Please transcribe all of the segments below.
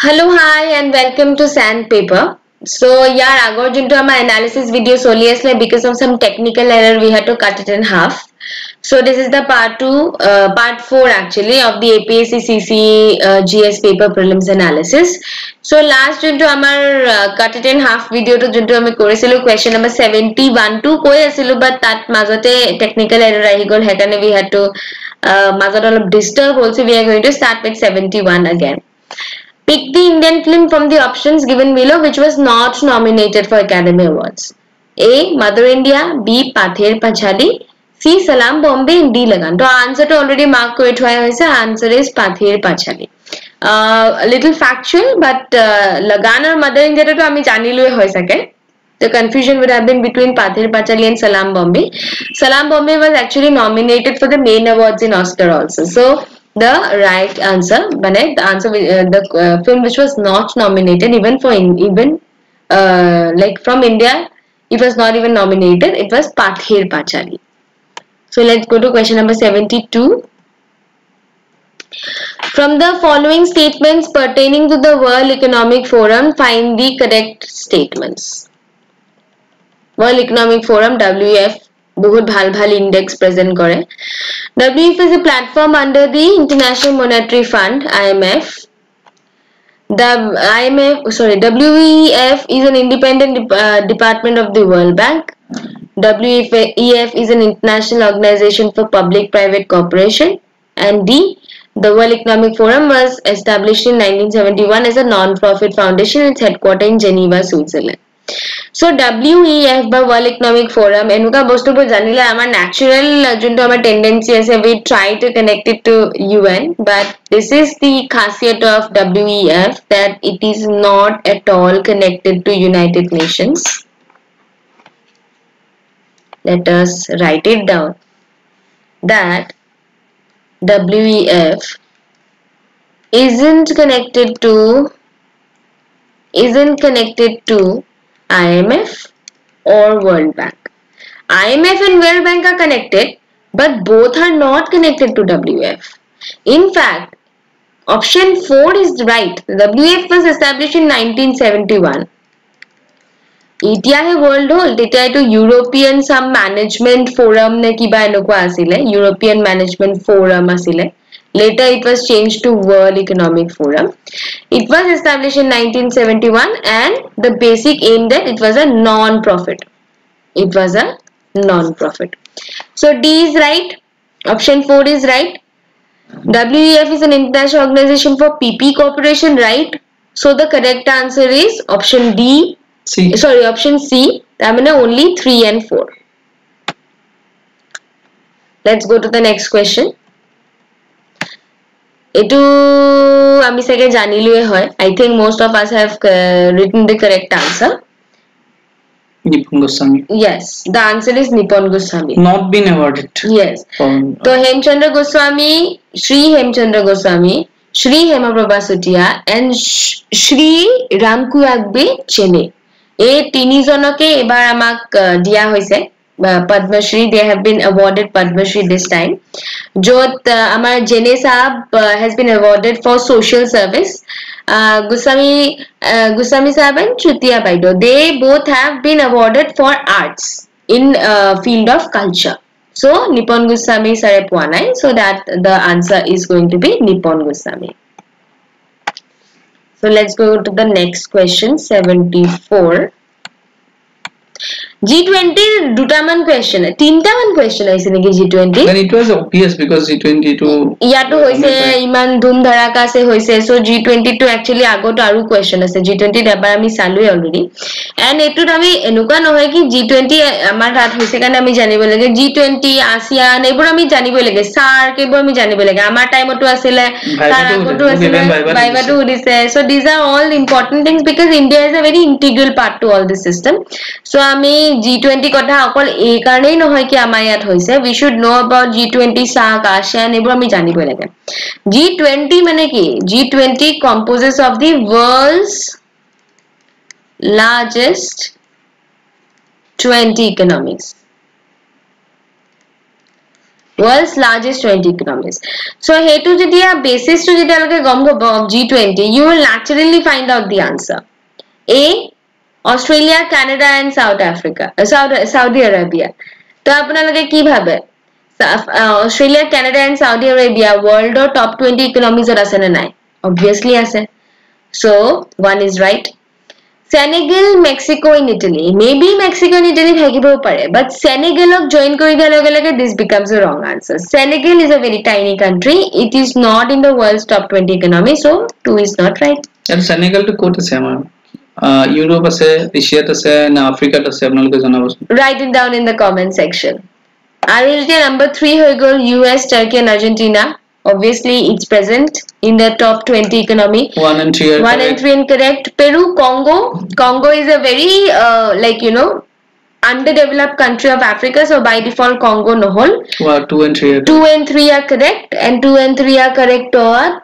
Hello, hi, and welcome to Sandpaper. So, yeah, আগৰ যোনটো আমাৰ analysis video আছিলে because of some technical error we had to cut it in half. So, this is the part two, uh, part four actually of the APSC CC uh, GS paper prelims analysis. So, last যোনটো আমাৰ uh, cut it in half video টো যোনটো আমি কৰিছিলো question number 71 টো কৈ আছিলো but তাত মাজতে technical error আহি গ'ল সেইকাৰণে we had to uh, মাজত অলপ disturb also we are going to start with 71 again. Pick the Indian film from the options given below which was not nominated for Academy Awards. A. Mother India B. Pather Pachali C. Salam Bombay D. Lagan. So answer to already mark করে থোৱা হৈছে answer is Pather Pachali. Uh, a little factual but uh, Lagan or Mother India to আমি জানিলোৱে হয় চাগে The confusion would have been between Pather Pachali and Salam Bombay. Salam Bombay was actually nominated for the main awards in Oscar also. So the right answer. Bane the answer uh, the uh, film which was not nominated even for in, even uh, like from india it was not even nominated. It was pathir pachali. So let's go to question number 72 from the following statements pertaining to the world economic forum find the correct statements. World economic forum wef বহুত ভাল ভাল index present কৰে WEF is a platform under the International Monetary Fund IMF the IMF sorry WEF is an independent uh, department of the World Bank WEF is an international organization for public private cooperation and D the World Economic Forum was established in 1971 as a non-profit foundation its headquarters in Geneva Switzerland so WEF বা World Economic Forum এনেকুৱা বস্তুবোৰ জানিলে আমাৰ natural যোনটো আমাৰ tendency আছে we try to connect it to UN but this is the khasiyat of WEF that it is not at all connected to United Nations let us write it down that WEF isn't connected to isn't connected to IMF or World Bank. IMF and World Bank are connected, but both are not connected to WF. In fact, option 4 is right. WF was established in 1971. এতিয়াহে world হ'ল তেতিয়া এইটো European চাম management forum নে কিবা এনেকুৱা আছিলে European management forum আছিলে Later, it was changed to World Economic Forum. It was established in 1971 and the basic aim that it was a non-profit. It was a non-profit. So D is right. Option 4 is right. WEF is an international organization for PP cooperation, right? So the correct answer is option D. C. Sorry, option C. I mean only 3 and 4. Let's go to the next question. এইটো আমি চাগে জানিলোৱে হয়। I think most of us have written the correct answer Nipun Goswami. yes the answer is goswami Not been awarded. yes. এই তিনিজনকে এইবাৰ আমাক দিয়া হৈছে। Uh, Padma Shri. They have been awarded Padma Shri this time. Jyot uh, Amar Jene Saab uh, has been awarded for social service. Uh, Gusami, uh, Gusami Saab and Chutia Baido. They both have been awarded for arts in uh, field of culture. So Nippon Goswami Sarepwanai. So that the answer is going to be Nippon Gusami. So let's go to the next question 74. G20 দুটামান question তিনটামান question আহিছে নেকি G20 then it was obvious because G20 to ইয়াতো হৈছে ইমান ধুম ধাৰাকা আছে হৈছে চ' জি টুৱেণ্টিটো একচুৱেলি আগতো আৰু কুৱেশ্যন আছে। জি টুৱেণ্টিত এবাৰ আমি চালোৱে অলৰেডি এণ্ড এইটোত আমি এনেকুৱা নহয় কি জি টুৱেণ্টি আমাৰ তাত হৈছে কাৰণে আমি জানিব লাগে। জি টুৱেণ্টি আছিয়ান এইবোৰ আমি জানিবই লাগে। চাৰ্ক এইবোৰ আমি জানিব লাগে। আমাৰ টাইমতো আছিলে তাৰ আগতো আছিলে ভাইভাটো সুধিছে so' these are all important things because India is a very integral part to all this system so' আমি জি টুৱেণ্টি কথা অকল এই কাৰণেই নহয় কি আমাৰ ইয়াত হৈছে we should know' about G twenty SAARC ASEAN এইবোৰ আমি জানিবই লাগে জি টুৱেণ্টি মানে কি G twenty composes of the world's largest twenty economics world's largest 20 economies so সেইটো যেতিয়া basis টো যেতিয়ালৈকে গম পাব G20 you will naturally find out the answer A Australia Canada and South Africa uh, Saudi, Saudi Arabia তো আপোনালোকে কি ভাবে Australia Canada and Saudi Arabia ৱৰ্ল্ডৰ top twenty ইকনমিজত আছে নে নাই অবভিয়াছলি আছে so' one is right Senegal Mexico in Italy may be Mexico in Italy থাকিবও পাৰে বাট চেনেগেলক জইন কৰি দিয়াৰ লগে লগে this becomes a wrong answer Senegal is a very tiny country it is not in the world top twenty economy so' two is not right আৰু চেনেগেলটো ক'ত আছে আমাৰ আহ, ইউৰোপ আছে এছিয়াত আছে নে আফ্ৰিকাত আছে আপোনালোকে জনাবচোন write it down in the comment section আৰু যেতিয়া number 3 হৈ গ'ল US Turkey and Argentina obviously it's present in the top 20 economy one and three one and three incorrect Peru Congo Congo is a very uh, like you know underdeveloped country of Africa so by default Congo নহ'ল two and three two and three are correct and two and three are correct what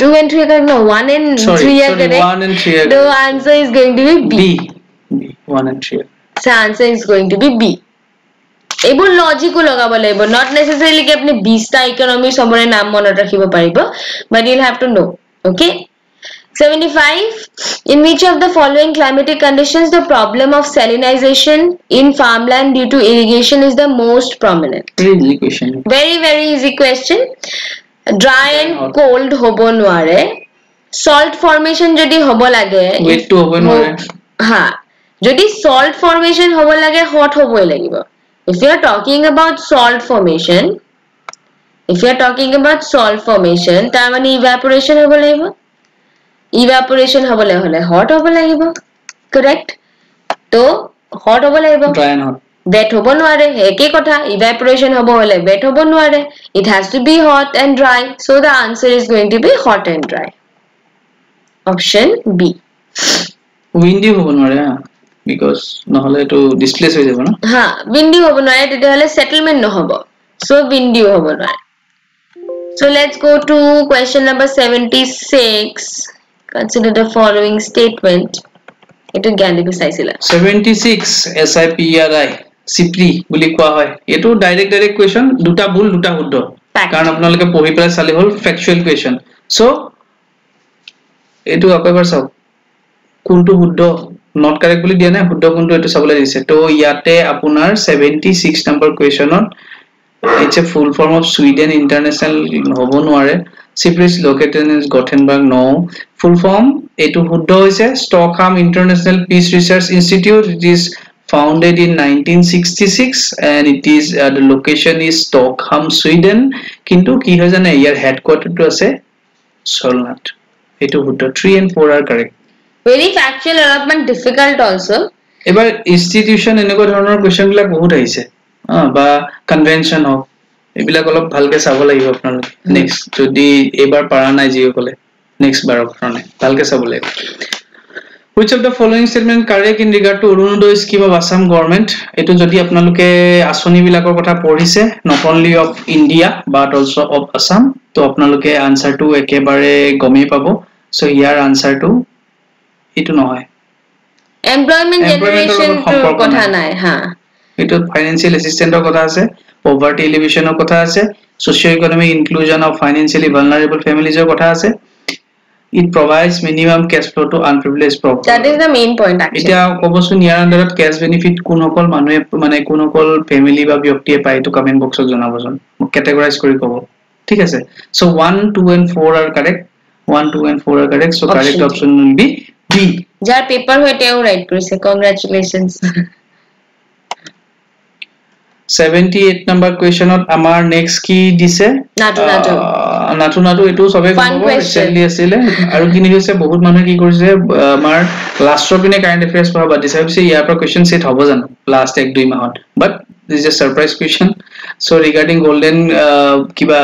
two and three are correct no one and Sorry, three are sorry, correct one and three are the correct. answer is going to be B. B B one and three So answer is going to be B. এইবোৰ লজিকো লগাব লাগিব not নেচেচাৰিলি কি আপুনি বিশটা economy চবৰে নাম মনত ৰাখিব পাৰিব but you'll have to know' okay 75 in which of the following climatic conditions the problem of salinization in farmland due to irrigation is the most prominent very easy question very very easy question And Hot. cold হ'ব নোৱাৰে salt formation যদি হ'ব লাগে হা যদি লাগে হ'বই লাগিব হ'ব evaporation হ'বলৈ হ'লে hot হ'ব লাগিব correct তো hot হ'ব লাগিব dry and hot wet হ'ব নোৱাৰে একেই কথা evaporation হ'ব হ'লে wet হ'ব নোৱাৰে it has to be hot and dry so the answer is going to be hot and dry option b উইণ্ডিও হ'ব নোৱাৰে হা বিকজ নহ'লে এইটো ডিছপ্লেচ হৈ যাব ন হা windy হ'ব নোৱাৰে তেতিয়াহ'লে settlement নহ'ব so windy হ'ব নোৱাৰে so let's go to question number 76 consider the following statement এইটো জ্ঞানদীপে চাইছিলা ছেভেণ্টি ছিক্স চিপ্ৰি বুলি কোৱা হয়। এইটো ডাইৰেক্ট ডাইৰেক্ট কুৱেশ্যন দুটা ভুল দুটা শুদ্ধ. কাৰণ আপোনালোকে পঢ়ি পেলাই চালে হ'ল ফেকচুৱেল কুৱেশ্যন চ' এইটো আকৌ এবাৰ চাওক। কোনটো শুদ্ধ? নট কাৰেক্ট বুলি দিয়া নাই শুদ্ধ কোনটো এইটো চাবলৈ দিছে। ত' ইয়াতে আপোনাৰ seventy six number কুৱেশ্যনত it's a full form of Sweden international হ'ব নোৱাৰে। চিপ্ৰিজ লোকেটেড ইন গঠেনবাৰ্গ নৌ ফুল ফৰ্ম এইটো শুদ্ধ হৈছে। Stockholm international peace research institute it is founded in 1966 and it is uh, the location is Stockholm Sweden. কিন্তু কি হয় জানে ইয়াৰ হেডকোৱাৰ্টাৰটো আছে সলনাথ এইটো শুদ্ধ 3 and 4 are correct. Very factual অলপমান difficult also. এবাৰ ইনষ্টিটিউশ্যন এনেকুৱা ধৰণৰ কুৱেশ্যন বিলাক বহুত আহিছে অ, বা কনভেনশ্যন হওক এইবিলাক অলপ ভালকে চাব লাগিব আপোনালোকে নেক্সট যদি এইবাৰ পাৰা নাই যিসকলে নেক্সট বাৰৰ কাৰণে ভালকে চাব লাগিব which of the following statement correct in regard to Arunodoi scheme of Assam government এইটো যদি আপোনালোকে আঁচনিবিলাকৰ কথা পঢ়িছে not only of India but also' of Assam তো আপোনালোকে আনচাৰটো একেবাৰে গমেই পাব চ' ইয়াৰ আনচাৰটো এইটো নহয় employment Employment ৰ লগত generation সম্পৰ্ক কথা নাই। নাই হা এইটোত ফাইনেন্সিয়েল এচিষ্টেণ্টৰ কথা আছে পভাৰ্টি এলিভেশ্যনৰ কথা আছে socio' economic inclusion of financially vulnerable ফেমিলিজৰ কথা আছে it provides minimum cash flow' to unprivilege that is the main point actually. এতিয়া ক'বচোন ইয়াৰ আণ্ডাৰত কেছ বেনিফিট কোনসকল মানুহে মানে কোনসকল ফেমিলি বা ব্যক্তিয়ে পায় এইটো কমেণ্ট বক্সত জনাবচোন মোক কেটেগৰাইজ কৰি ক'ব ঠিক আছে so' one two and four are correct one two and four are correct so' correct option will be B যাৰ পেপাৰ হয় তেওঁ ৰাইট কৰিছে কংগ্ৰেচুলেশ্যন ছেভেণ্টি এইট নাম্বাৰ কুৱেশ্যনত আমাৰ নেক্সট কি দিছে নাটু নাটু নাটু নাটু এইটো চবে Fun question. ৰিচেণ্টলি আছিলে। আৰু কি হৈছে বহুত মানুহে কি কৰিছে আমাৰ লাষ্টৰ পিনে কাৰেণ্ট এফেয়াৰ্ছ পঢ়া বাদ দিছে। ভাবিছে ইয়াৰ পৰা কুৱেশ্যন ছেট হ'ব জানো লাষ্ট এক দুই মাহত। But this is a surprise question so' regarding golden কিবা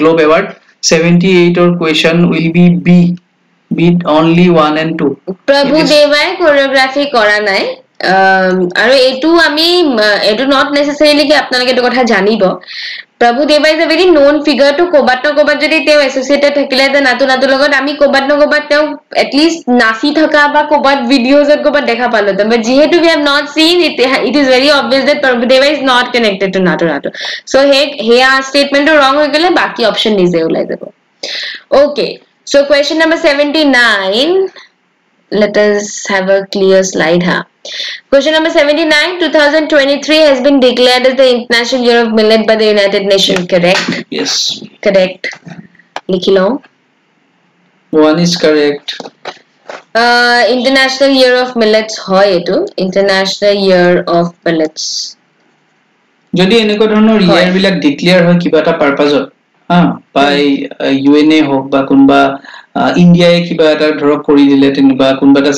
গ্ল'ব এৱাৰ্ড ছেভেণ্টি এইটৰ question will be B but only one and two Prabhu Deva choreography কৰা নাই। আৰু এইটো আমি এইটো নট নেচেচাৰিলি কি আপোনালোকে এইটো কথা জানিব Prabhu Deva is a very known figure টো ক'ৰবাত ন ক'ৰবাত যদি তেওঁ এছচিয়েটেড থাকিলে যে নাটো নাটোৰ লগত আমি ক'ৰবাত ন ক'ৰবাত তেওঁ এটলিষ্ট নাচি থকা বা ক'ৰবাত ভিডিঅ'জত ক'ৰবাত দেখা পালো বাট যিহেতু we have not seen it is very obvious that Prabhu Deva is not connected to NATO NATO so' সেই সেয়া ষ্টেটমেণ্টটো ৰং হৈ গ'লে বাকী অপশ্যন নিজে ওলাই যাব Okay, so question number 79. Let us have a clear slide here. Question number 79 2023 has been declared as the International Year of Millet by the United Nations. Correct? yes Correct. Likhilo. one is correct Uh, International Year of Millets hoy etu. International Year of Millets. যদি এনেকুৱা ধৰণৰ হয়। ইয়াৰ বিলাক declare হয় কিবা এটা পাৰপাজত হা বা ইউ এন এ হওক বা কোনোবা ইণ্ডিয়াই কিবা এটা ধৰক কৰি দিলে তেনেকুৱা কোনোবা এটা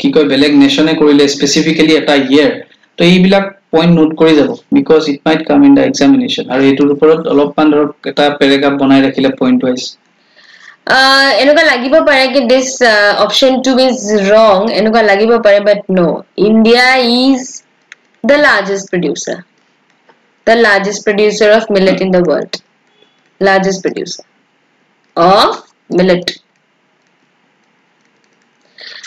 কি কয় বেলেগ নেশ্যনে কৰিলে স্পেচিফিকেলি এটা ইয়েৰ তো এইবিলাক পইণ্ট নোট কৰি যাব because it mite come in the examination আৰু এইটোৰ ওপৰত অলপমান ধৰক এটা পেৰেগ্ৰাফ বনাই ৰাখিলে পইণ্ট ৱাইজ এনেকুৱা লাগিব পাৰে কি দিছ অপশ্যন টু ইজ ৰং এনেকুৱা লাগিব পাৰে but no India is the largest producer the largest producer of millet in the world largest producer of millet.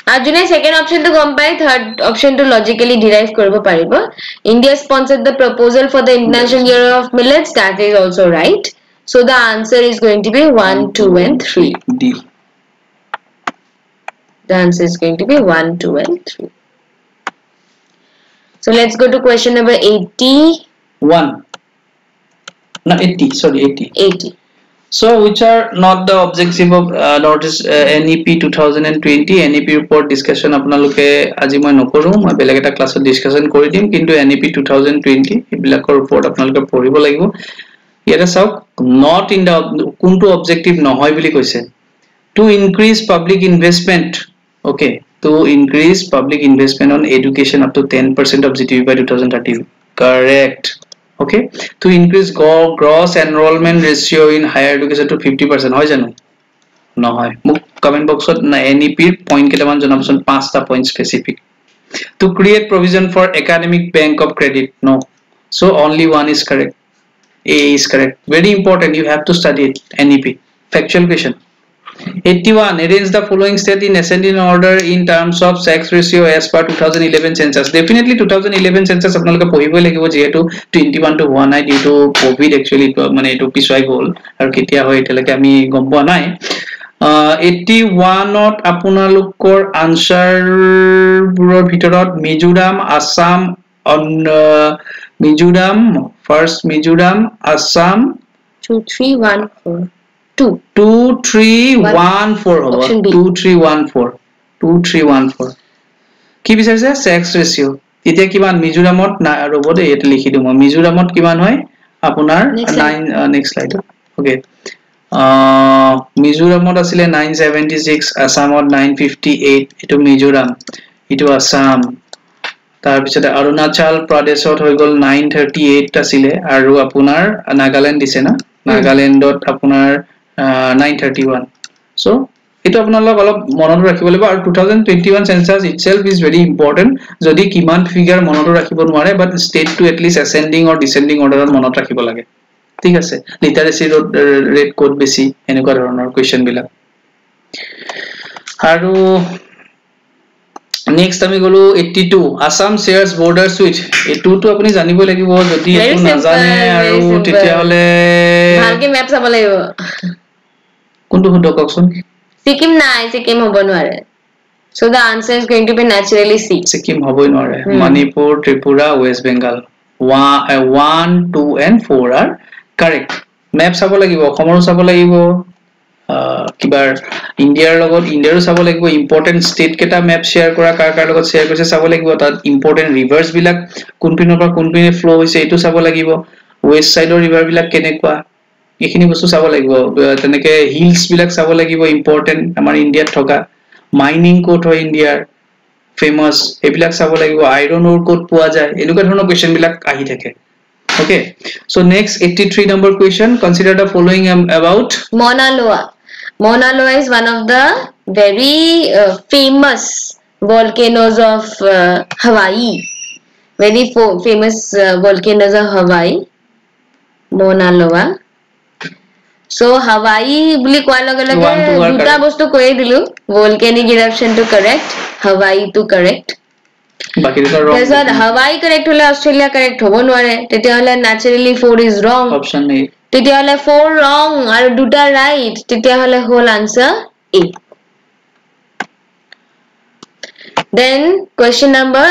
Arjuna second option to compare, third option to logically derive Kurba Pariba. India sponsored the proposal for the International Year of Millets. That is also right. So the answer is going to be 1, 2 and 3. D. The answer is going to be 1, 2 and 3. So let's go to question number 80. 1. No, 80. Sorry, 80. 80. So, which are not the objective of uh, notice uh, NEP 2020 NEP report discussion আপোনালোকে আজি মই নকৰোঁ মই বেলেগ এটা ক্লাছত discussion কৰি দিম কিন্তু NEP 2020 এইবিলাকৰ ওপৰত আপোনালোকে পঢ়িব লাগিব ইয়াতে চাওক নট ইন দ্য কোনটো অবজেক্টিভ নহয় বুলি কৈছে to increase public investment okay to increase public investment on education up to ten percent of G T by two thousand thirty correct okay to increase gross enrollment ratio in higher education to 50% হয় জানো নহয় মোক comment বক্সত এনইপিৰ point কেইটামান জনাবচোন পাঁচটা point specific to create provision for academic bank of credit no so only one is correct a is correct very important you have to study it nep factual question 81 arrange the following state in ascending order in terms of sex ratio as per 2011 census. Definitely 2011 census আপোনালোকে পঢ়িবই লাগিব যিহেতু 21 টো হোৱা নাই due to Covid actually মানে এইটো পিছুৱাই গ'ল আৰু কেতিয়া হয় এতিয়ালৈকে আমি গম পোৱা নাই। এইটি ওৱানত আপোনালোকৰ আনচাৰবোৰৰ ভিতৰত Mizoram Assam on- ah, Mizoram first Mizoram Assam 2, 3, 1, 4. 2. Two three one four হ'ব Option B. Two three one four two three one four কি বিচাৰিছে? ছেক্স ৰেচিঅ' এতিয়া কিমান? মিজোৰামত ৰ'ব দেই ইয়াতে লিখি দিওঁ মই। মিজোৰামত কিমান হয়? আপোনাৰ Next slide. Nine next slide okay মিজোৰামত আছিলে নাইন ছেভেণ্টি ছিক্স আছামত নাইন ফিফটি এইট এইটো মিজোৰাম এইটো আছাম তাৰপিছতে অৰুণাচল প্ৰদেশত হৈ গ'ল নাইন থাৰ্টি এইট আছিলে আৰু আপোনাৰ নাগালেণ্ড দিছে না? নাগালেণ্ডত আপোনাৰ নাইন থাৰ্টি ওৱান চ' এইটো আপোনালোক অলপ মনত ৰাখিব লাগিব আৰু two thousand twenty one census itself is very important যদি কিমান ফিগাৰ মনতো ৰাখিব নোৱাৰে but ষ্টেটটো at least ascending or descending অৰ্ডাৰত মনত ৰাখিব লাগে। ঠিক আছে? লিটাৰেচি ৰেট ক'ত বেছি? এনেকুৱা ধৰণৰ কুৱেশ্যন বিলাক। আৰু নেক্সট আমি গলো eighty two Assam shares borders with এইটোতো আপুনি জানিবই লাগিব যদি Very এইটো simple, নাজানে very আৰু. তেতিয়াহ'লে ভালকে মেপ চাব লাগিব। কোনটো শুদ্ধ কওকচোন? ছিকিম নাই ছিকিম হ'ব নোৱাৰে। So' the answer is going to be naturally C Sikkim হ'বই নোৱাৰে. Manipur Tripura West Bengal. One two and four are correct. Map চাব লাগিব অসমৰো চাব লাগিব কিবা ইণ্ডিয়াৰ লগত ইণ্ডিয়াৰো চাব লাগিব ইম্পৰ্টেণ্ট ষ্টেট কেইটা মেপ শ্বেয়াৰ কৰা কাৰ কাৰ লগত শ্বেয়াৰ কৰিছে চাব লাগিব তাত ইম্পৰ্টেণ্ট ৰিভাৰ্ছ বিলাক কোনপিনৰ পৰা কোনপিনে ফ্ল' হৈছে এইটো চাব লাগিব। ৱেষ্ট চাইডৰ ৰিভাৰ বিলাক কেনেকুৱা? এইখিনি বস্তু চাব লাগিব। তেনেকে হিলছ বিলাক চাব লাগিব ইম্পৰ্টেণ্ট আমাৰ ইণ্ডিয়াত থকা। মাইনিং ক'ত হয় ইণ্ডিয়াৰ ফেমাছ সেইবিলাক চাব লাগিব। আইৰণ অৰ ক'ত পোৱা যায় এনেকুৱা ধৰণৰ কুৱেশ্যন বিলাক আহি থাকে। Okay so' next eighty three number question consider the following about the very uh, famous volcanoes of uh, Hawaii. Very fo- famous uh, volcanoes of Hawaii. Mauna Loa. So Hawaii বুলি কোৱাৰ লগে লগে দুটা. বস্তু কৈয়ে দিলো volcanic eruption টো correct Hawaii টো correct তাৰপিছত Hawaii correct হলে অষ্ট্ৰেলিয়া correct হ'ব নোৱাৰে তেতিয়াহলে is wrong অপশ্যন এই তেতিয়াহলে four wrong আৰু দুটা right তেতিয়াহলে হ'ল answer A then question number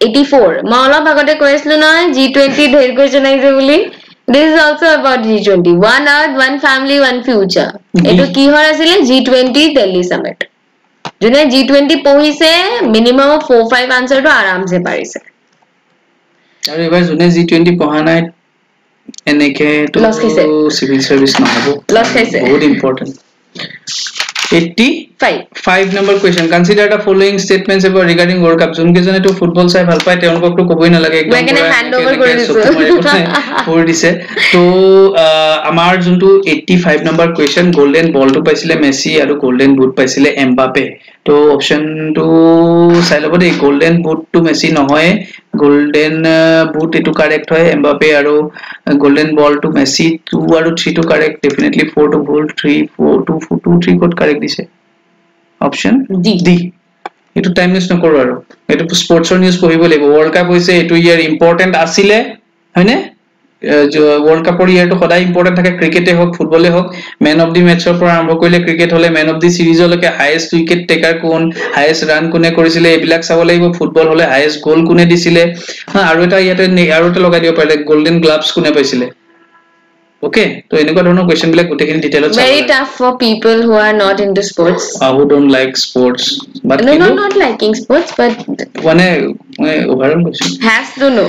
84 মই অলপ আগতে কৈ আছিলো নহয় G20 ধেৰ question আহিছে বুলি this is also about G20 one earth one family one future এইটো কিহৰ আছিলে G20 Delhi summit যোনে G20 পঢ়িছে minimum four five answer টো আৰামছে পাৰিছে আৰু এইবাৰ যোনে জি টুৱেণ্টি পঢ়া নাই এনেকে Loss খাইছে। চিভিল চাৰ্ভিচ নহব Loss খাইছে। বহুত important number regarding world cup football চাই ভাল পায় ক'বই নালাগে। একদম কৰি দিছো। কৰি দিছে। ত' আমাৰ যোনটো নম্বৰ বলটো পাইছিলে আৰু গল্ডেন বুট পাইছিলে এম্বাপে। ত' অপশ্যনটো চাই ল'ব দেই। গল্ডেন বুটটো মেচি নহয়। গল্ডেন বুট এইটো কাৰেক্ট হয়। এম্বাপে আৰু গল্ডেন বলটো মেচি টু আৰু থ্ৰীটো কাৰেক্ট ডেফিনেটলি ফ'ৰটো ভুল three four two two three ক'ত কাৰেক্ট দিছে? Option D. ডি এইটো টাইম ৱেষ্ট নকৰো আৰু। এইটো স্পৰ্টছৰ নিউজ পঢ়িব লাগিব। ৱৰ্ল্ড কাপ হৈছে এইটো ইয়াৰ ইম্পৰ্টেণ্ট আছিলে হয়নে? ৱৰ্ল্ড কাপৰ ইয়াৰটো সদায় ইম্পৰ্টেণ্ট থাকে ক্ৰিকেটে হওক ফুটবলে হওক। মেন অফ দি মেটছৰ পৰা আৰম্ভ কৰিলে ক্ৰিকেট হলে মেন অফ দি চিৰিজলৈকে হায়েষ্ট উইকেট টেকাৰ কোন হায়েষ্ট ৰান কোনে কৰিছিলে এইবিলাক চাব লাগিব। ফুটবল হলে হায়েষ্ট গ'ল কোনে দিছিলে। হা, আৰু এটা ইয়াতে নে- আৰু এটা লগাই দিব পাৰিলে গল্ডেন গ্লাভছ কোনে পাইছিলে। অকে তো এনেকুৱা ধৰণৰ কুৱেশ্যন বিলাক গোটেইখিনি ডিটেইলত চাব very লাগে। tough for people who are not into sports. Who don't like sports but not liking sports but মানে মই অভাৰঅল কৈছো to know.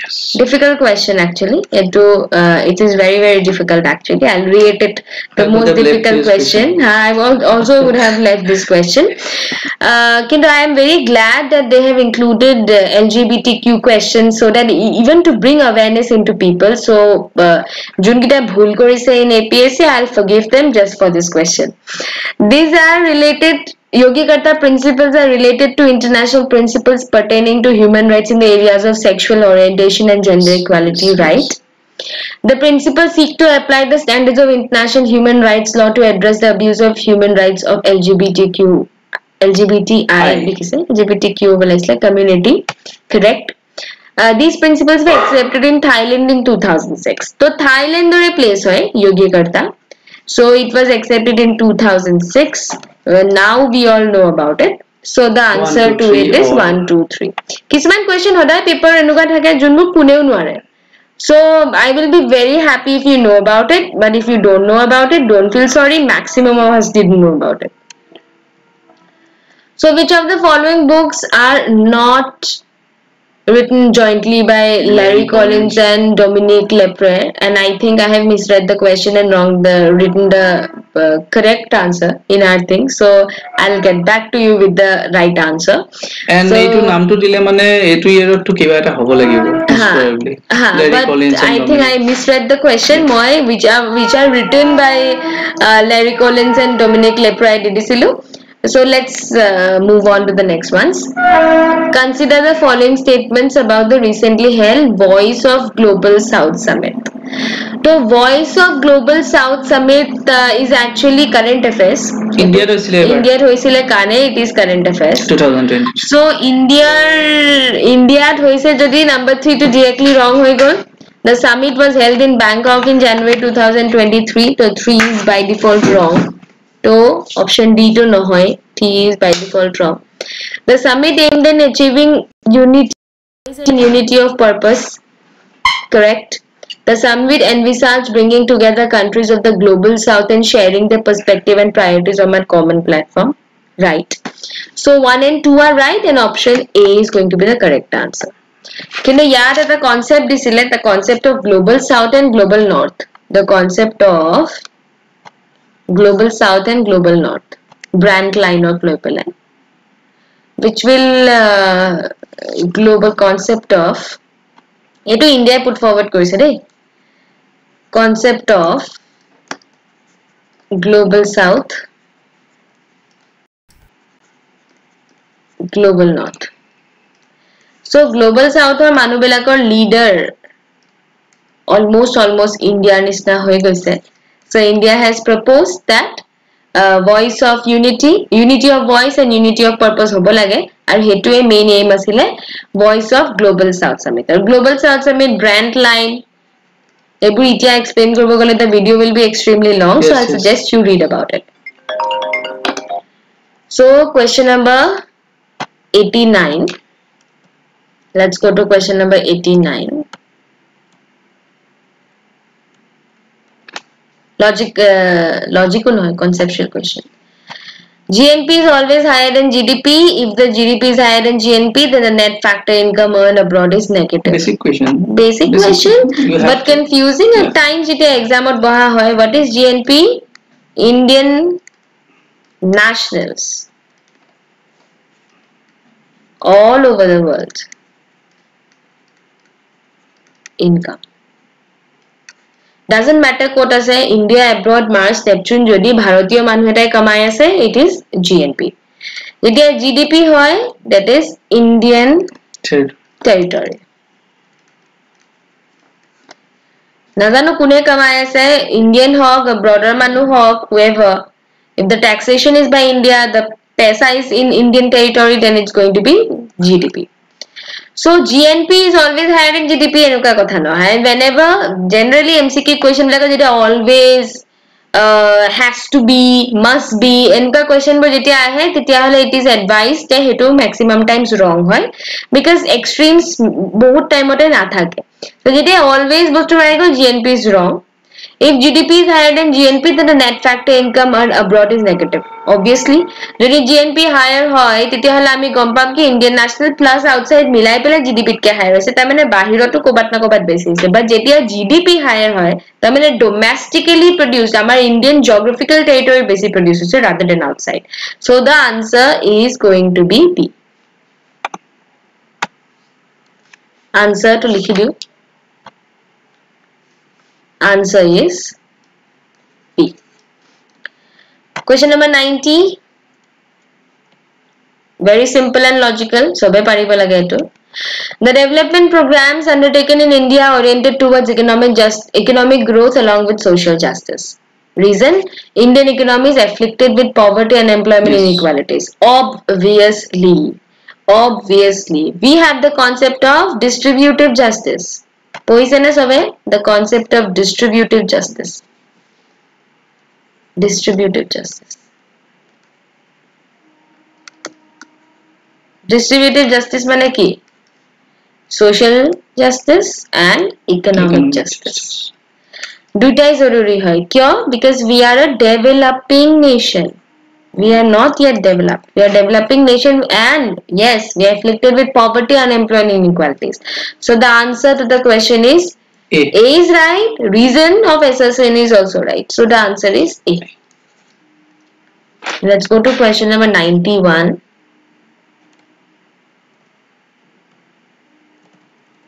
Yes. Difficult question actually. It uh, it is very very difficult actually. I'll read it. The I most difficult question. question. I also would have left this question. Uh, kind of, I am very glad that they have included uh, LGBTQ questions so that even to bring awareness into people. So, uh, junkita Bhulkori say in APSC, I'll forgive them just for this question. These are related Yogyakarta principles are related to international principles pertaining to human rights in the areas of sexual orientation and gender equality, right? The principles seek to apply the standards of international human rights law to address the abuse of human rights of LGBTQ, LGBTI, LGBTQ community, correct? Uh, these principles were accepted in Thailand in 2006. So Thailand is a place, Yogyakarta. So it was accepted in 2006. Well, now we all know about it. So the answer to it is or... 1, 2, 3. Kisman question hoda paper enuka thake junbu puneo. So I will be very happy if you know about it. But if you don't know about it, don't feel sorry. Maximum of us didn't know about it. So which of the following books are not written jointly by Larry Larry Collins Collins. and Dominique Lepre and I think I have misread the question and wrong the written the uh, correct answer in our thing so I'll get back to you with the right answer and So- এইটো নামটো দিলে মানে এইটো ইয়াৰতো কিবা এটা হ'ব লাগিব most Ha, probably. ha, Larry but Collins and I think I Dominic. misread the question মই which are which are written by uh, Larry Collins and Dominic Lepre I দিছিলো so let's uh, move on to the next ones. Consider the following statements about the recently held Voice of Global South Summit. The Voice of Global South Summit uh, is actually current affairs. India India hoisile kane it is current affairs. 2020. So India India hoise jodi number 3 to directly wrong hoy. The summit was held in Bangkok in January 2023. So 3 is by default wrong. So option D to no hoy T is by default wrong. The summit aimed in achieving unity and unity of purpose correct? The summit envisaged bringing together countries of the global south and sharing their perspective and priorities on a common platform. Right. So 1 and 2 are right and option a is going to be the correct answer. Can you yaad the concept? Is select the concept of global south and global north? The concept of of global south and global north Brandt লাইনক লৈ পেলাই which will uh, global concept of এইটো ইণ্ডিয়াই put forward কৰিছে the concept of global south global north so' global চাউথৰ মানুহবিলাকৰ leader almost almost ইণ্ডিয়াৰ নিচিনা হৈ গৈছে so' India has propose that voice of unity unity of voice and unity of purpose হ'ব লাগে আৰু সেইটোৱে মেইন এইম আছিলে voice of Global South Summit আৰু Global South Summit brand line এইবোৰ এতিয়া এক্সপ্লেইন কৰিব গ'লে the video' will be extremely long so' I suggest you read about it so' question number 89 let's go to question number 89 Logic uh, logical no conceptual question GNP is always higher than GDP. If the GDP is higher than GNP, then the net factor income earned abroad is negative. Basic question. Basic, Basic question, but confusing yeah. at times. It exam at baha hoy. What is GNP? Indian nationals all over the world income. Doesn't matter ক'ত আছে India abroad March Neptune যদি ভাৰতীয় মানুহ এটাই কমাই আছে it is G N P যেতিয়া G D P হয় দেট ইজ ইণ্ডিয়ান টেৰিটৰী নাজানো কোনে কমাই আছে ইণ্ডিয়ান হওক ব্ৰডাৰ মানুহ হওক whatever if the taxation is by India the paisa is in Indian territory then it's going be G D P So GNP is always higher than GDP এনেকুৱা কথা নহয় and whenever generally MCQ question বিলাকত যেতিয়া always uh, has to be must be এনেকুৱা question বোৰ যেতিয়া আহে তেতিয়াহ'লে it is advised যে সেইটো maximum times wrong হয় because extremes বহুত টাইমতে নাথাকে so যেতিয়া always বস্তু মাৰি গ'ল GNP is wrong If GDP is higher than GNP, then the net factor income earned abroad is negative. Obviously, যদি GNP higher হয় তেতিয়াহ'লে আমি গম পাম কি ইণ্ডিয়ান নেশ্যনেল প্লাছ আউটচাইড মিলাই পেলাই জিডিপিতকে হায়াৰ হৈছে। তাৰমানে বাহিৰতো ক'ৰবাত না ক'ৰবাত বেছি হৈছে। বাট যেতিয়া জিডিপি হায়াৰ হয় তাৰমানে ডমেষ্টিকেলি প্ৰডিউচ আমাৰ ইণ্ডিয়ান জিঅ'গ্ৰাফিকেল টেৰিটৰি বেছি প্ৰডিউচ হৈছে rather than outside so' the answer is going to be B আনচাৰটো লিখি দিওঁ। Answer is B. Question number 90. Very simple and logical. Lage. The development programs undertaken in India are oriented towards economic just economic growth along with social justice. Reason Indian economy is afflicted with poverty and employment yes. inequalities. Obviously, obviously, we have the concept of distributive justice Poisonous away the concept of distributive justice. Distributive justice. Distributive justice mane ki social justice and economic, economic justice. justice. दुटाई zaruri hai क्यों because we are a developing nation we are not yet developed. We are developing nation and yes we are afflicted with poverty unemployment inequalities. So the answer to the question is A. a. Is right. Reason of assassin is also right. So the answer is a. Let's go to question number 91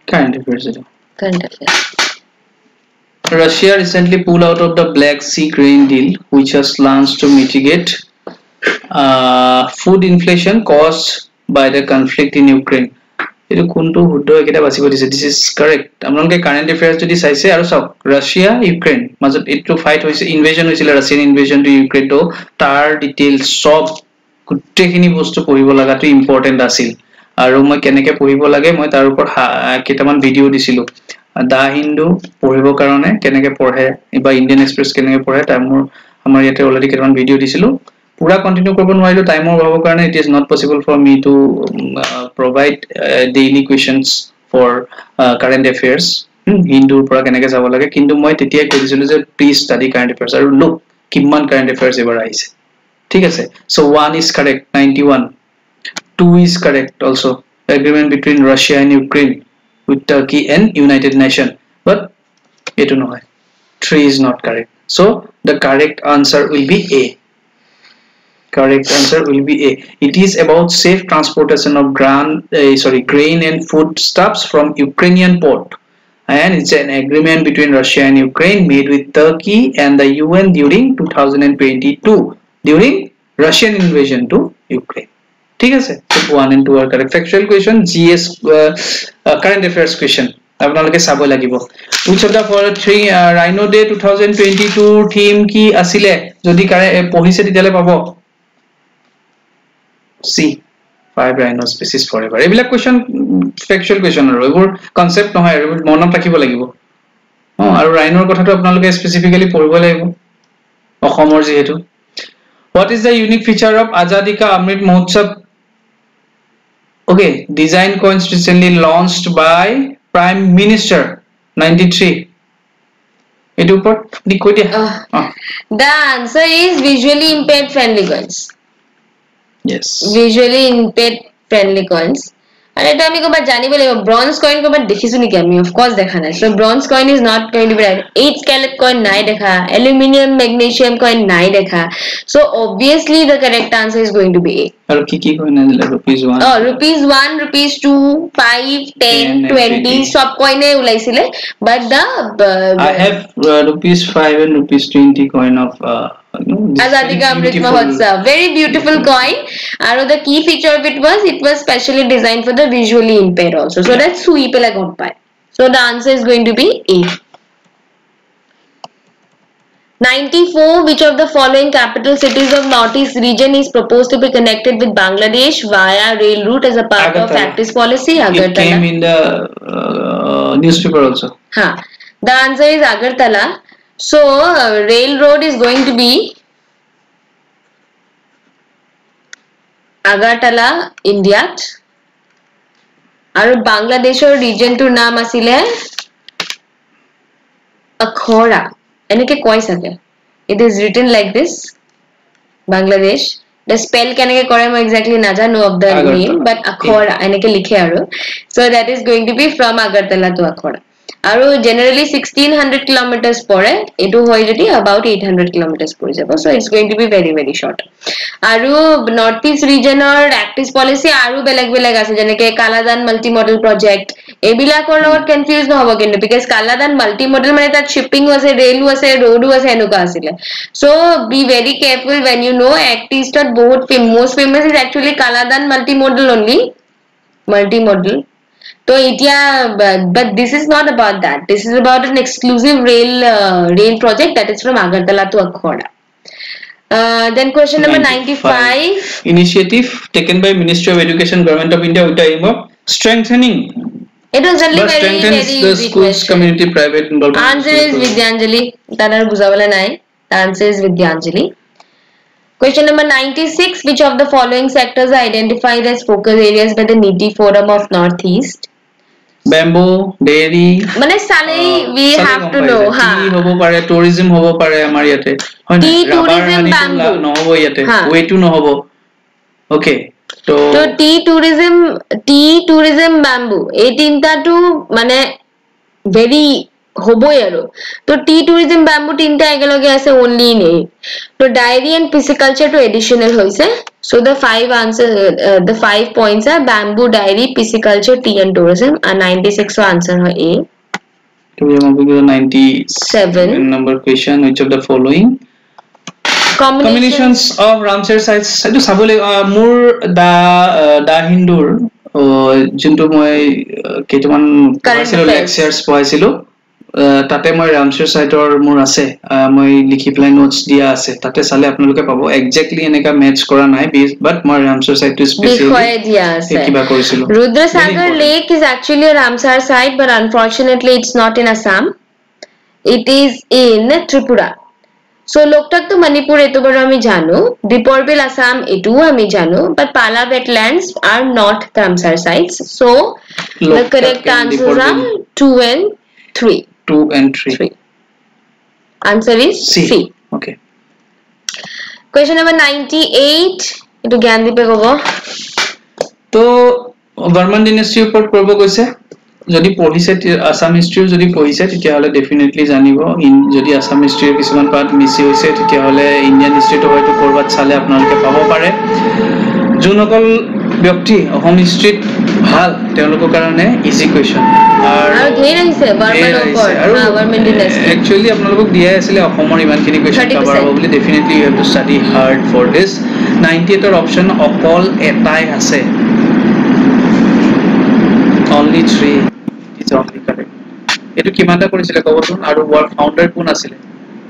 current affairs. Current affairs. Russia recently pulled out of the Black Sea grain deal, which has launched to mitigate food inflation caused by the conflict in Ukraine. এইটো কোনটো শুদ্ধ এইকেইটা বাচিব দিছে this is correct আপোনালোকে current affairs যদি চাইছে আৰু চাওক ৰাছিয়া ইউক্ৰেইন মাজত এইটো ফাইট হৈছে ইনভেজন হৈছিলে ৰাছিয়ান ইনভেজন টু ইউক্ৰেইন ত' তাৰ ডিটেইলছ চব গোটেইখিনি বস্তু পঢ়িব লগাটো ইম্পৰ্টেণ্ট আছিল আৰু মই কেনেকে পঢ়িব লাগে মই তাৰ ওপৰত কেইটামান ভিডিঅ' দিছিলো দা হিন্দু পঢ়িবৰ কাৰণে কেনেকে পঢ়ে বা ইণ্ডিয়ান এক্সপ্ৰেছ কেনেকে পঢ়ে তাৰ মোৰ আমাৰ ইয়াতে অলৰেডি কেইটামান ভিডিঅ' দিছিলো পুৰা কণ্টিনিউ কৰিব নোৱাৰিলো টাইমৰ অভাৱৰ কাৰণে it is not possible for me to provide daily questions for current affairs হিন্দুৰ পৰা কেনেকে যাব লাগে কিন্তু মই তেতিয়াই কৈ দিছিলো যে প্লিজ ষ্টাডি কাৰেণ্ট এফেয়াৰ্ছ আৰু লুক কিমান কাৰেণ্ট এফেয়াৰ্ছ এইবাৰ আহিছে। ঠিক আছে? So' one is correct ninety one two is correct also' agreement between Russia and Ukraine with turkey and united nation but etu nohoy 3 is not correct. So the correct answer will be a. correct answer will be a it is about safe transportation of grain uh, sorry grain and foodstuffs from ukrainian port and it's an agreement between russia and ukraine made with turkey and the un during 2022 during russian invasion to ukraine ঠিক আছে one and two are correct factual question G S current affairs question আপোনালোকে চাব লাগিব which of the for three rhino day two thousand twenty tour theme কি আছিলে যদি কাৰে পঢ়িছে তেতিয়াহ'লে পাব C five rhino species forever এইবিলাক কুৱেশ্যন ফেকচুৱেল কুৱেশ্যন আৰু এইবোৰ কনচেপ্ট নহয় আৰু মনত ৰাখিব লাগিব। অঁ। আৰু ৰাইনৰ কথাটো আপোনালোকে স্পেচিফিকেলি পঢ়িব লাগিব অসমৰ যিহেতু। What is the unique feature of Azadi ka Amrit Mahotsav okay design coins recently launched by prime minister 93 এটো উপর দি কই দিয়া। The answer is visually impaired friendly coins. yes Visually impaired friendly coins. আৰু এইটো আমি ক'ৰবাত জানিব লাগিব ব্ৰঞ্জ কইন ক'ৰবাত দেখিছো নেকি আমি অফক'ৰ্চ দেখা নাই so' bronze coin is not going to be right eight escalate coin নাই দেখা এলুমিনিয়াম মেগনেছিয়াম কইন নাই দেখা so' obviously the correct answer is going to be A আৰু কি কি কইন আছিলে rupees 1 or rupees one rupees two five ten And twenty 20. চব কইনে ওলাইছিলে but the i have uh, rupees 5 and rupees 20 coin of you know, this Azadi Ka very Amrit beautiful- Mahotsav. Very beautiful coin. And the key feature of it was it was specially designed for the visually impaired also. So that's Sui Pela Gompai. So the answer is going to be A. 94. Which of the following capital cities of Northeast region is proposed to be connected with Bangladesh via rail route as a part of Agartala. Actis policy? it came in the uh, newspaper also Huh. The answer is Agartala. So uh, railroad is going to be Agartala, Indiaত আৰু বাংলাদেশৰ ৰিজনটোৰ নাম আছিলে আখৰা এনেকে কয় চাগে it is written like this Bangladesh the spell কেনেকে কৰে মই এক্সেক্টলি নাজানো of the Agartala. Name but Akhaura এনেকে লিখে আৰু so' that is going to be from Agartala to Akhaura আৰু জেনেৰেলি ছিক্সটিন হাণ্ড্ৰেড কিলোমিটাৰ্ছ পৰে এইটো হয় যদি এবাউট এইট হাণ্ড্ৰেড কিলোমিটাৰ্ছ পৰি যাব so' it's going to be very very short আৰু নৰ্থ ইষ্ট ৰিজনৰ এক্টিভ পলিচি আৰু বেলেগ বেলেগ আছে যেনেকে কালাদান মাল্টি মডেল প্ৰজেক্ট এইবিলাকৰ লগত কনফিউজ নহব কিন্তু বিকজ কালাদান মাল্টি মডেল মানে তাত শ্বিপিঙো আছে ৰেলো আছে ৰোডো আছে এনেকুৱা আছিলে so' be very careful when you know act eastত বহুত most famous is actually Kaladan multi model only multi model so এতিয়া but this is not about that this is about an exclusive rail uh, rail project that is from agartala to akhora uh, then question number 95 initiative taken by ministry of education government of india with the aim of strengthening it was only but very strengthens very the easy schools question community private involvement answer is vidyanjali তাৰ আৰু বুজাবলৈ নাই the answer is vidyanjali question number 96 which of the following sectors are identified as focus areas by the niti forum of northeast bamboo dairy মানে চালেই we চালে have গম to পাই know যায়। হা tea হ'ব পাৰে tourism হ'ব পাৰে আমাৰ ইয়াতে হয় নাই Tea, ৰাবাৰ tourism, হানিটো bamboo. লা- নহ'ব ইয়াতে হা। ৱেটো নহ'ব অকে তো তো tea tourism tea tourism bamboo এই তিনিটাটো মানে ভেৰি হ'বই আৰু তো টি টুৰিজম বাম্বু তিনিটা একেলগে আছে অনলি ইন এই তো ডায়েৰী এণ্ড পিচিকালচাৰটো এডিশ্যনেল হৈছে so' the five answer the five points are bamboo dairy pisciculture tea and tourism আৰু নাইণ্টি ছিক্সৰ আনচাৰ হয় এ to be able to 97 Seven. number question which of the following combination combinations of ramsar sites এইটো চাব লাগিব আহ, মোৰ দা আহ, দা হিন্দুৰ আহ, যোনটো মই আহ, কেইটামান পঢ়াইছিলো affairs. লেকচাৰ্ছ পঢ়াইছিলো আহ, তাতে মই ৰামচৰ চাইটৰ মোৰ আছে। মই লিখি পেলাই নোটছ দিয়া আছে। তাতে চালে আপোনালোকে পাব। একজেক্টলি এনেকা মেটচ কৰা নাই বাট মই ৰামচৰ চাইটটো কিবা কৰিছিলো। Rudrasagar lake is actually Ramsar site but unfortunately it's not in Assam it is in Tripura so' লোকটাকটো Manipur এইটো বাৰু আমি জানো দীপৰ বিল আছাম এইটোও আমি জানো but Pala wetlands are not Ramsar site so' correct answer two and three correct and answers Dipor are Bill. 2 and 3. 2 and 3 3. Answer is C. C. okay Question number 98. Etu Gyandipe kobo. তো বৰ্মন ডিনেষ্টিৰ ওপৰত কৰিব গৈছে যদি পঢ়িছে তে- আছাম হিষ্ট্ৰীও যদি পঢ়িছে তেতিয়াহ'লে ডেফিনেটলি জানিব ইন যদি আছাম হিষ্ট্ৰীৰ কিছুমান পাৰ্ট মিছি হৈছে তেতিয়াহ'লে ইণ্ডিয়ান হিষ্ট্ৰীটো হয়তো ক'ৰবাত চালে আপোনালোকে পাব পাৰে যোনসকল ব্যক্তি অসম হিষ্ট্ৰীত ভাল তেওঁলোকৰ কাৰণে ইজি কুৱেশ্যন। একচুৱেলি আপোনালোকক দিয়াই আছিলে অসমৰ ইমানখিনি কুৱেশ্যন 30%. কভাৰ হ'ব বুলি। Definitely you have to study hard for this ninety এইটৰ অপশ্যন অকল এটাই আছে। Only three is only correct এইটো কিমানটা কৰিছিলে ক'বচোন? আৰু ৱৰ্ল্ড ফাউণ্ডাৰ কোন আছিলে?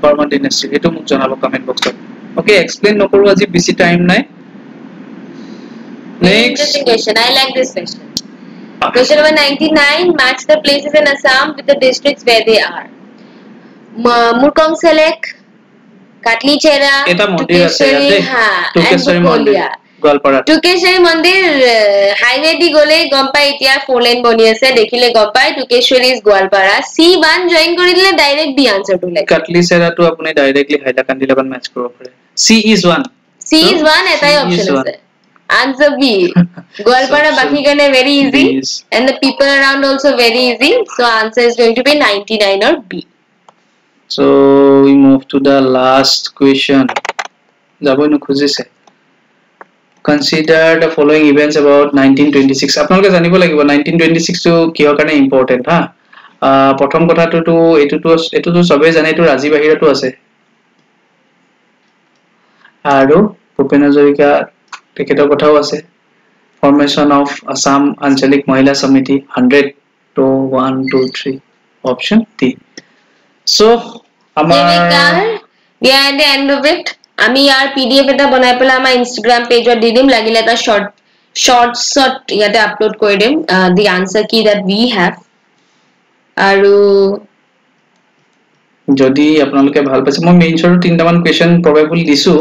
বৰ্মন ডিনেষ্টি সেইটো মোক জনাব কমেণ্ট বক্সত অ'কে এক্সপ্লেইন নকৰোঁ আজি বেছি টাইম নাই। Interesting question. I like this question. Question number 99. Match the places in Assam with the districts where they are. Murkong Selek, Katli Chera, Tukeshwari, ha, and টুকেশ্বৰী মন্দিৰ Bukolia. গোৱালপাৰাত টুকেশ্বৰী মন্দিৰ highway দি গ'লে গম পাই এতিয়া ফ'ৰ লাইন বনি আছে দেখিলে গম পাই Tukeshwari is Goalpara C one join কৰি দিলে ডাইৰেক্ট বি আনচাৰটো লাগে কাটলি চেৰাটো আপুনি ডাইৰেক্টলি হাইলাকান্দিৰ লগত মেচ কৰিব পাৰে C is one C is one এটাই C is অপশ্যন. আছে আনচাৰ বি গোৱালপাৰা So- বাকী কাৰণে very easy Please. and the people around also very easy. So answer is going to be 99 or b. So we move to the last question. যাবই নোখোজিছে consider the following events about nineteen twenty six আপোনালোকে জানিব লাগিব nineteen twenty ছিক্সটো কিহৰ কাৰণে important হা আহ, প্ৰথম কথাটোতো এইটোতো এইটোতো চবেই জানে এইটো ৰাজী বাহিৰতো আছে আৰু ভূপেন হাজৰিকা তেখেতৰ কথাও আছে। Formation of Assam Anchalik Mahila Samiti hundred two one two three option D so' আমাৰ আমি ইয়াৰ pdf এটা বনাই পেলাই আমাৰ ইনষ্টাগ্ৰাম পেজত দি দিম। লাগিলে এটা short shortsত ইয়াতে আপলোড কৰি দিম। দি আনচাৰ কি that we have আৰু যদি আপোনালোকে ভাল পাইছে মই মেইনছৰো তিনিটামান কুৱেশ্যন প্ৰবেবল দিছো।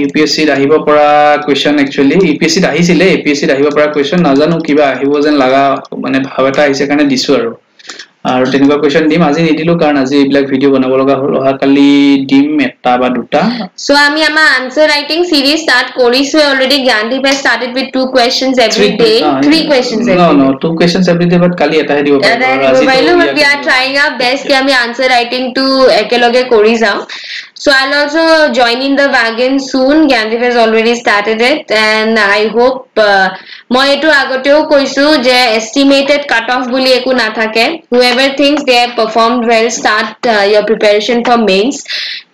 ইউ পি এছ চিত আহিব পৰা question actually U P S চিত আহিছিলে এ পি এছ চিত আহিব পৰা কুৱেশ্যন নাজানো কিবা আহিব যেন লগা মানে ভাৱ এটা আহিছে কাৰণে দিছো আৰু। আৰু তেনেকুৱা কুৱেশ্যন দিম আজি নিদিলো কাৰণ আজি এইবিলাক ভিডিঅ' বনাব লগা হ'ল অহাকালি দিম এটা বা দুটা So আমি আমাৰ answer writing series start কৰিছো already Gandhi has started with two questions every day three questions no every no day two questions every day but কালি এটাহে দিব পাৰিম এটা আৰু দিব আজিতো পাৰিলো but we ইয়াতে are trying our best কি আমি answer writing টো একেলগে কৰি যাওঁ so I'll also join in the wagon soon Gandhi has already started it and I hope uh, মই এইটো আগতেও কৈছো যে এষ্টিমেটেড কাট অফ বুলি একো নাথাকে। Whoever think they perform well start your preparation for mains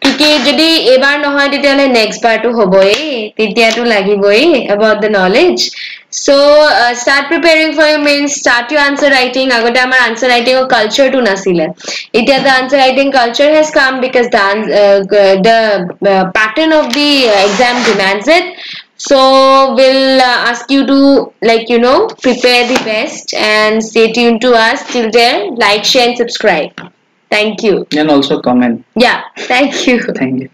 ঠিকে যদি এইবাৰ নহয় তেতিয়াহ'লে নেক্সট বাৰটো হ'বই। তেতিয়াতো লাগিবই about the knowledge so' start preparing for you mains start you answer writing আগতে আমাৰ আনচাৰ ৰাইটিঙৰ কালচাৰটো নাছিলে। এতিয়া the answer writing culture has come because the the of the exam demands it the exam demands it so we'll uh, ask you to like you know prepare the best and stay tuned to us. Till then like share and subscribe. Thank you. And also comment. Yeah thank you. Thank you